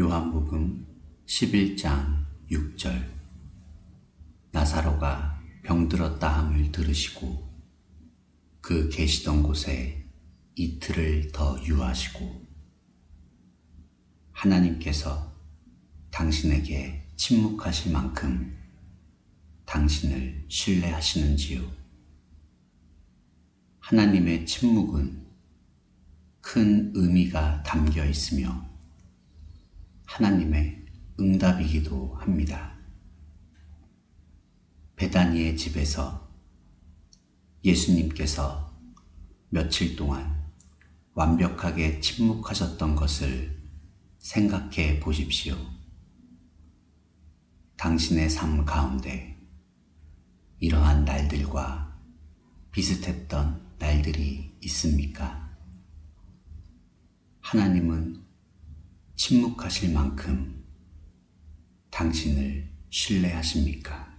요한복음 11장 6절 나사로가 병들었다 함을 들으시고 그 계시던 곳에 이틀을 더 유하시고 하나님께서 당신에게 침묵하실 만큼 당신을 신뢰하시는지요? 하나님의 침묵은 큰 의미가 담겨 있으며 하나님의 응답이기도 합니다. 베다니의 집에서 예수님께서 며칠 동안 완벽하게 침묵하셨던 것을 생각해 보십시오. 당신의 삶 가운데 이러한 날들과 비슷했던 날들이 있습니까? 하나님은 침묵하실 만큼 당신을 신뢰하십니까?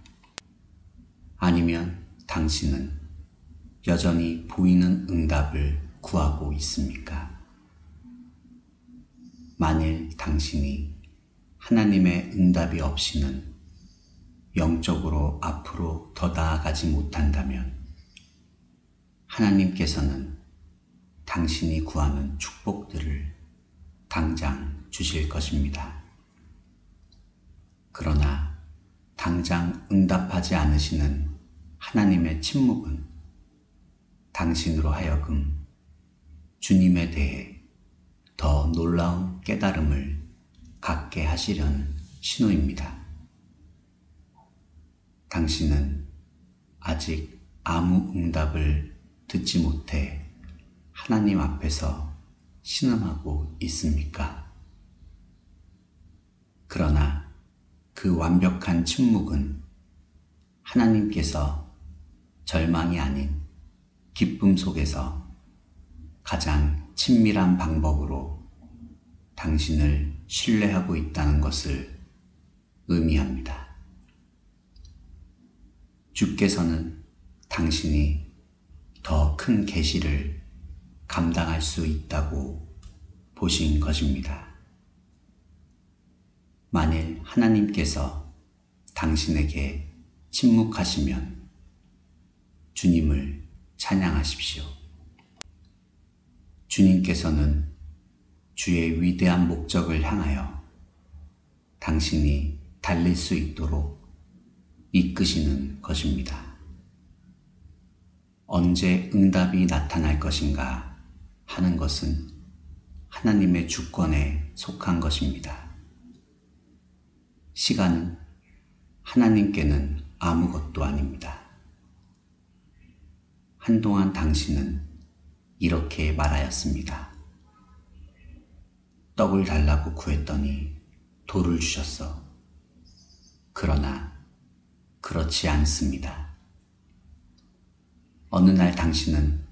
아니면 당신은 여전히 보이는 응답을 구하고 있습니까? 만일 당신이 하나님의 응답이 없이는 영적으로 앞으로 더 나아가지 못한다면 하나님께서는 당신이 구하는 축복들을 당장 주실 것입니다. 그러나 당장 응답하지 않으시는 하나님의 침묵은 당신으로 하여금 주님에 대해 더 놀라운 깨달음을 갖게 하시려는 신호입니다. 당신은 아직 아무 응답을 듣지 못해 하나님 앞에서 신음하고 있습니까? 그러나 그 완벽한 침묵은 하나님께서 절망이 아닌 기쁨 속에서 가장 친밀한 방법으로 당신을 신뢰하고 있다는 것을 의미합니다. 주께서는 당신이 더 큰 계시를 감당할 수 있다고 보신 것입니다. 만일 하나님께서 당신에게 침묵하시면 주님을 찬양하십시오. 주님께서는 주의 위대한 목적을 향하여 당신이 달릴 수 있도록 이끄시는 것입니다. 언제 응답이 나타날 것인가 하는 것은 하나님의 주권에 속한 것입니다. 시간은 하나님께는 아무것도 아닙니다. 한동안 당신은 이렇게 말하였습니다. 떡을 달라고 구했더니 돌을 주셨어. 그러나 그렇지 않습니다. 어느 날 당신은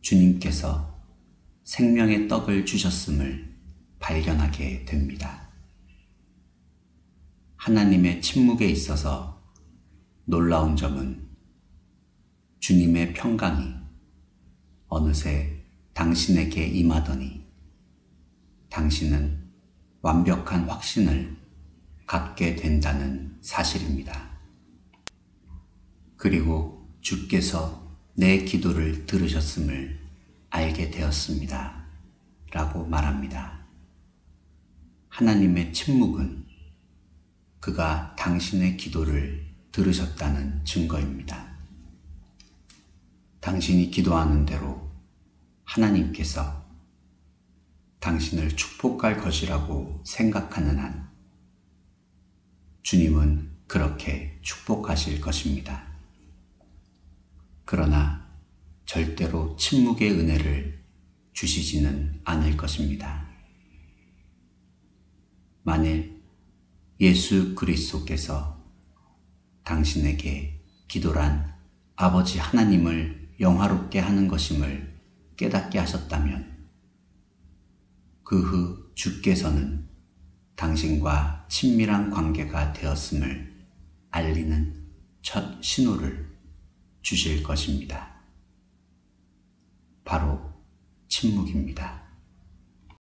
주님께서 생명의 떡을 주셨음을 발견하게 됩니다. 하나님의 침묵에 있어서 놀라운 점은 주님의 평강이 어느새 당신에게 임하더니 당신은 완벽한 확신을 갖게 된다는 사실입니다. 그리고 주께서 내 기도를 들으셨음을 알게 되었습니다. 라고 말합니다. 하나님의 침묵은 그가 당신의 기도를 들으셨다는 증거입니다. 당신이 기도하는 대로 하나님께서 당신을 축복할 것이라고 생각하는 한 주님은 그렇게 축복하실 것입니다. 그러나 절대로 침묵의 은혜를 주시지는 않을 것입니다. 만일 예수 그리스도께서 당신에게 기도란 아버지 하나님을 영화롭게 하는 것임을 깨닫게 하셨다면 그 후 주께서는 당신과 친밀한 관계가 되었음을 알리는 첫 신호를 주실 것입니다. 바로 침묵입니다.